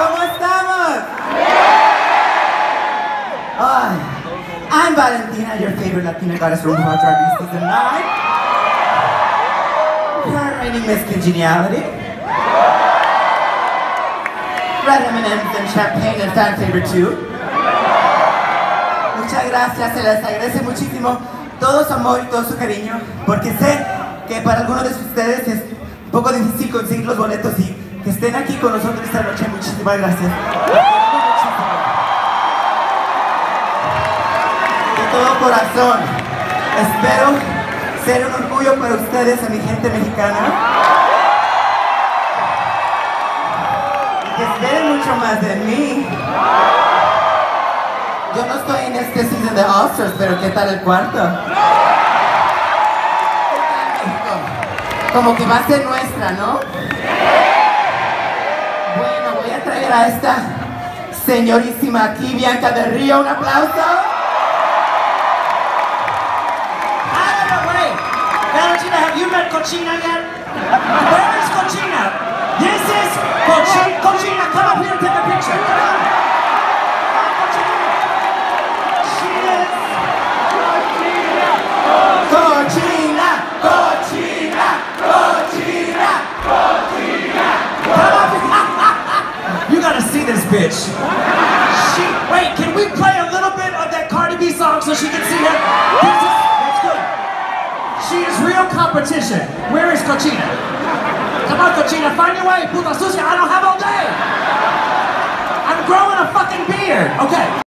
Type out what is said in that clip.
¿Cómo estamos? Hi. I'm Valentina, your favorite Latina goddess from Hot Rock Season 9. Current reigning Miss Congeniality. Red M&M's and champagne and fan favorite too. Muchas gracias, se les agradece muchísimo todo su amor y todo su cariño, porque sé que para algunos de ustedes es un poco difícil conseguir los boletos y que estén aquí con nosotros esta noche. Muchísimas gracias. De todo corazón, espero ser un orgullo para ustedes, a mi gente mexicana. Y que esperen mucho más de mí. Yo no estoy en este season de Oscars, pero ¿qué tal el cuarto? Como que va a ser nuestra, ¿no? Traer a esta señorísima aquí, Bianca del Río, un aplauso. Ah, wait. Valentina, have you met Cochina yet? Where is Cochina? This is Cochina. Cochina, come up here and take a picture. This bitch. She. Wait, can we play a little bit of that Cardi B song so she can see her? That's good. She is real competition. Where is Cochina? Come on, Cochina, find your way. Puta sucia, I don't have all day.